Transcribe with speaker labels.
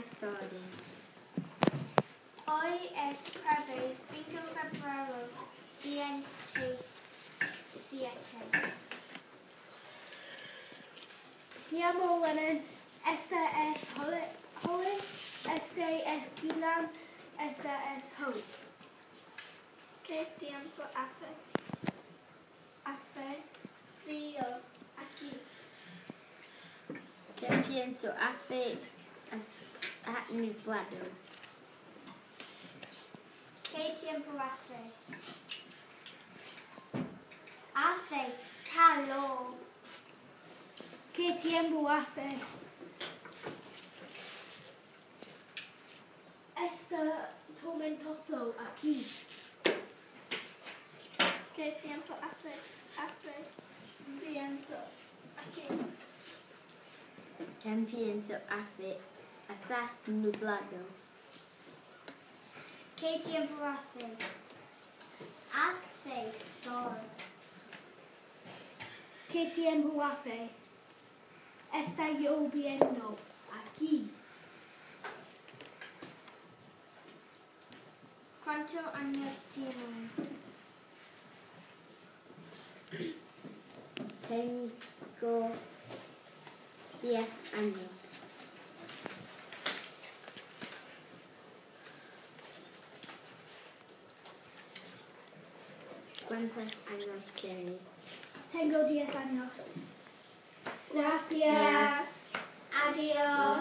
Speaker 1: más tardes.
Speaker 2: Hoy es jueves 5 de febrero 27.
Speaker 3: Me llamo Lennon. Esta es Holly. Holly. Este es Dylan. Esta es Hope.
Speaker 4: ¿Qué tiempo hace? Hace frío aquí.
Speaker 1: ¿Qué pienso hace ha nublado?
Speaker 2: ¿Qué tiempo hace? Hace calor.
Speaker 3: ¿Qué tiempo hace? Está tormentoso aquí.
Speaker 4: ¿Qué tiempo hace? Hace viento aquí.
Speaker 1: ¿Qué pienso hace está nublado?
Speaker 2: ¿Qué tiempo hace? Hace sol.
Speaker 3: ¿Qué tiempo hace? Está lloviendo aquí.
Speaker 2: ¿Cuántos años tienes?
Speaker 1: Tengo 10 años. ¿Cuántos años tienes?
Speaker 3: Tengo 10 años. Gracias.
Speaker 2: Adiós.